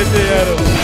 doideiro.